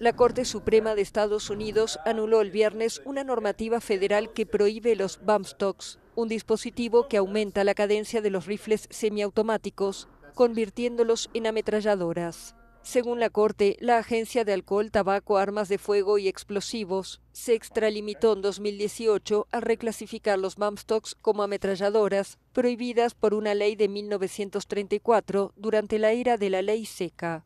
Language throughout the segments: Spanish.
La Corte Suprema de Estados Unidos anuló el viernes una normativa federal que prohíbe los bump stocks, un dispositivo que aumenta la cadencia de los rifles semiautomáticos, convirtiéndolos en ametralladoras. Según la Corte, la Agencia de Alcohol, Tabaco, Armas de Fuego y Explosivos se extralimitó en 2018 al reclasificar los bump stocks como ametralladoras, prohibidas por una ley de 1934 durante la era de la ley seca.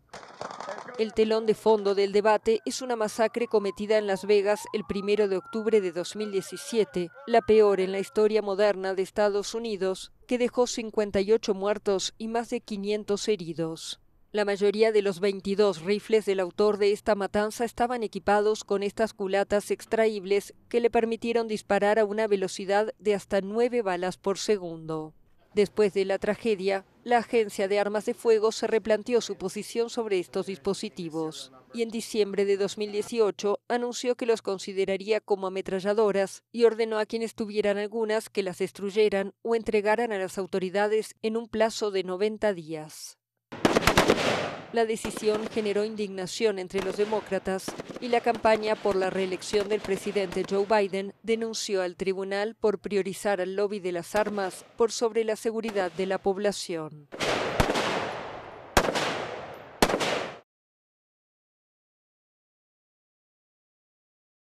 El telón de fondo del debate es una masacre cometida en Las Vegas el 1 de octubre de 2017, la peor en la historia moderna de Estados Unidos, que dejó 58 muertos y más de 500 heridos. La mayoría de los 22 rifles del autor de esta matanza estaban equipados con estas culatas extraíbles que le permitieron disparar a una velocidad de hasta 9 balas por segundo. Después de la tragedia, la Agencia de Armas de Fuego se replanteó su posición sobre estos dispositivos y en diciembre de 2018 anunció que los consideraría como ametralladoras y ordenó a quienes tuvieran algunas que las destruyeran o entregaran a las autoridades en un plazo de 90 días. La decisión generó indignación entre los demócratas y la campaña por la reelección del presidente Joe Biden denunció al tribunal por priorizar al lobby de las armas por sobre la seguridad de la población.